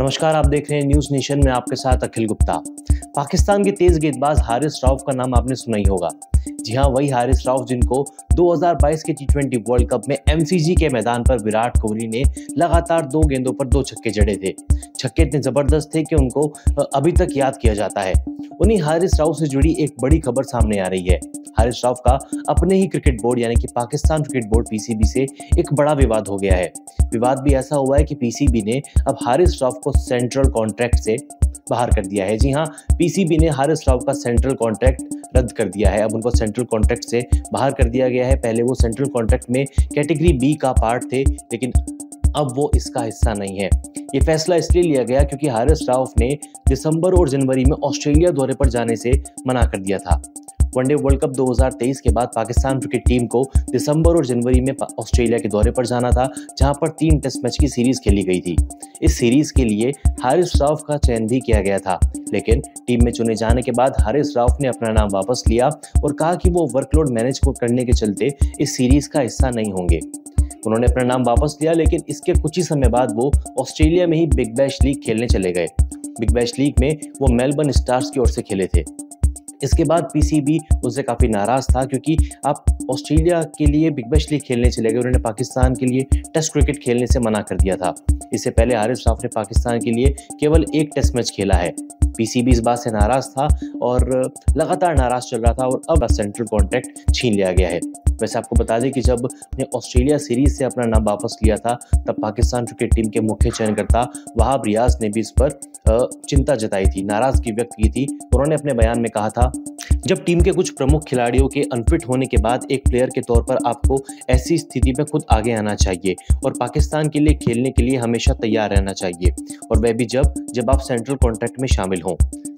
नमस्कार आप देख रहे हैं न्यूज़ नेशन में आपके साथ अखिल गुप्ता। पाकिस्तान के तेज गेंदबाज हारिस राउफ का नाम आपने सुना ही होगा। जी हाँ वही हारिस राउफ जिनको 2022 के टी वर्ल्ड कप में एमसीजी के मैदान पर विराट कोहली ने लगातार दो गेंदों पर दो छक्के जड़े थे। छक्के इतने ज़बरदस्त थे कि उनको अभी तक याद किया जाता है। उन्हीं हारिस राउफ से जुड़ी एक बड़ी खबर सामने आ रही है। हारिस राउफ का अपने ही क्रिकेट बोर्ड, यानी कि पाकिस्तान क्रिकेट बोर्ड पीसीबी से एक बड़ा विवाद हो गया है। विवाद भी ऐसा हुआ है कि पीसीबी ने अब हारिस राउफ को सेंट्रल कॉन्ट्रैक्ट से बाहर कर दिया है। जी हाँ पीसीबी ने हारिस राव का सेंट्रल कॉन्ट्रैक्ट रद्द कर दिया है। अब उनको सेंट्रल कॉन्ट्रैक्ट से बाहर कर दिया गया है। पहले वो सेंट्रल कॉन्ट्रैक्ट में कैटेगरी बी का पार्ट थे, लेकिन अब वो इसका हिस्सा नहीं है। ये फैसला इसलिए लिया गया क्योंकि हारिस राव ने दिसंबर और जनवरी में ऑस्ट्रेलिया दौरे पर जाने से मना कर दिया था। वनडे वर्ल्ड कप 2023 के बाद पाकिस्तान क्रिकेट टीम को दिसंबर और जनवरी में ऑस्ट्रेलिया के दौरे पर जाना था, जहाँ पर तीन टेस्ट मैच की सीरीज़ खेली गई थी। इस सीरीज़ के लिए हारिस राव का चयन भी किया गया था। लेकिन टीम में चुने जाने के बाद हारिस राव ने अपना नाम वापस लिया और कहा कि वो वर्कलोड मैनेज को करने के चलते इस सीरीज़ का हिस्सा नहीं होंगे। उन्होंने अपना नाम वापस लिया, लेकिन इसके कुछ ही समय बाद वो ऑस्ट्रेलिया में ही बिग बैश लीग खेलने चले गए। बिग बैश लीग में वो मेलबर्न स्टार्स की ओर से खेले थे। इसके बाद पीसीबी उनसे काफ़ी नाराज़ था क्योंकि आप ऑस्ट्रेलिया के लिए बिग बैश लीग खेलने चले गए, उन्होंने पाकिस्तान के लिए टेस्ट क्रिकेट खेलने से मना कर दिया था। इससे पहले हारिस राफ ने पाकिस्तान के लिए केवल एक टेस्ट मैच खेला है। पीसीबी इस बात से नाराज़ था और लगातार नाराज़ चल रहा था और अब सेंट्रल कॉन्ट्रैक्ट छीन लिया गया है। वैसे आपको बता दें कि जब ने ऑस्ट्रेलिया सीरीज़ से अपना नाम वापस लिया था, तब पाकिस्तान क्रिकेट टीम के मुख्य चयनकर्ता वहाब रियाज ने भी इस पर चिंता जताई थी नाराज़गी व्यक्त की थी उन्होंने अपने बयान में कहा था, जब टीम के कुछ प्रमुख खिलाड़ियों के अनफिट होने के बाद एक प्लेयर के तौर पर आपको ऐसी स्थिति में खुद आगे आना चाहिए और पाकिस्तान के लिए खेलने के लिए हमेशा तैयार रहना चाहिए और वह भी जब जब आप सेंट्रल कॉन्ट्रैक्ट में शामिल हों।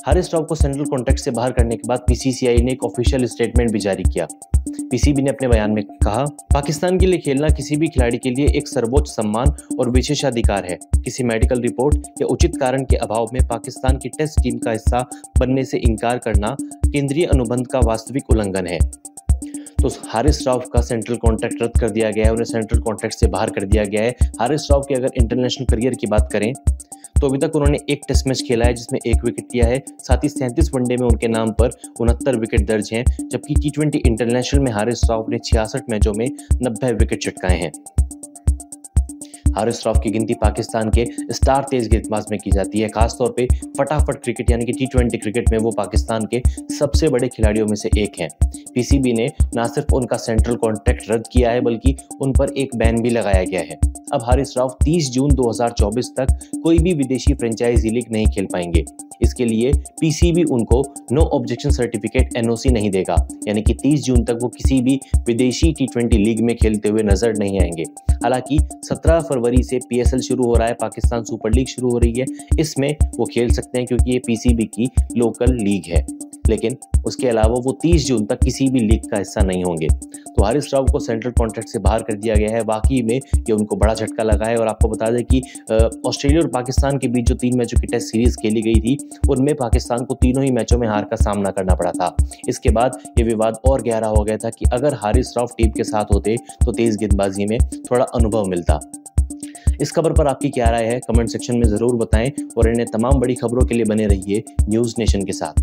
हारिस राव को सेंट्रल कॉन्ट्रैक्ट से बाहर करने के बाद पीसीसीआई ने एक ऑफिशियल स्टेटमेंट भी जारी किया। पीसीबी ने अपने बयान में कहा, पाकिस्तान के लिए खेलना किसी भी खिलाड़ी के लिए एक सर्वोच्च सम्मान और विशेषाधिकार है। किसी मेडिकल रिपोर्ट या उचित कारण के अभाव में पाकिस्तान की टेस्ट टीम का हिस्सा बनने से इनकार करना केंद्रीय अनुबंध का वास्तविक उल्लंघन है। तो हारिस राव का सेंट्रल कॉन्ट्रैक्ट रद्द कर दिया गया है, उन्हें सेंट्रल कॉन्ट्रैक्ट से बाहर कर दिया गया है। हारिस राव के अगर इंटरनेशनल करियर की बात करें तो अभी तक उन्होंने एक टेस्ट मैच खेला है, जिसमें एक विकेट लिया है। साथ ही सैंतीस वनडे में उनके नाम पर उनहत्तर विकेट दर्ज हैं, जबकि टी ट्वेंटी इंटरनेशनल में हारिस राव ने छियासठ मैचों में नब्बे विकेट चटकाए हैं। हारिस राव की गिनती पाकिस्तान के स्टार तेज गेंदबाज में की जाती है। खासतौर पे फटाफट क्रिकेट, यानी कि टी ट्वेंटी क्रिकेट में वो पाकिस्तान के सबसे बड़े खिलाड़ियों में से एक हैं। पीसीबी ने न सिर्फ़ उनका सेंट्रल कॉन्ट्रैक्ट रद्द किया है, बल्कि उन पर एक बैन भी लगाया गया है। अब हारिस राव 30 जून 2024 तक कोई भी विदेशी फ्रेंचाइजी लीग नहीं खेल पाएँगे। इसके लिए पीसीबी उनको नो ऑब्जेक्शन सर्टिफिकेट एनओसी नहीं देगा। यानी कि 30 जून तक वो किसी भी विदेशी टी ट्वेंटी लीग में खेलते हुए नज़र नहीं आएँगे। हालाँकि 17 फरवरी से पीएसएल शुरू हो रहा है, पाकिस्तान सुपर लीग शुरू हो रही है। इसमें वो खेल सकते हैं, क्योंकि ये पीसीबी की लोकल लीग है। लेकिन उसके अलावा वो 30 जून तक किसी भी लीग का हिस्सा नहीं होंगे। तो हारिस राव को सेंट्रल कॉन्ट्रैक्ट से बाहर कर दिया गया है। वाकई में ये उनको बड़ा झटका लगा है और आपको बता दें कि ऑस्ट्रेलिया और पाकिस्तान के बीच जो तीन मैचों की टेस्ट सीरीज़ खेली गई थी, उनमें पाकिस्तान को तीनों ही मैचों में हार का सामना करना पड़ा था। इसके बाद ये विवाद और गहरा हो गया था कि अगर हारिस राव टीम के साथ होते तो तेज गेंदबाजी में थोड़ा अनुभव मिलता। इस खबर पर आपकी क्या राय है? कमेंट सेक्शन में ज़रूर बताएँ और इन्हें तमाम बड़ी खबरों के लिए बने रहिए न्यूज़ नेशन के साथ।